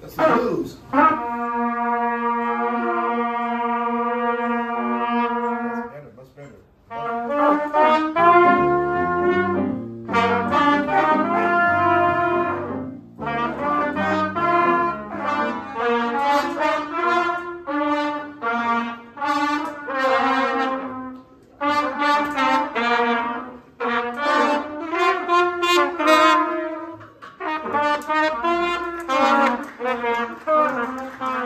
That's the blues. Ha ha ha.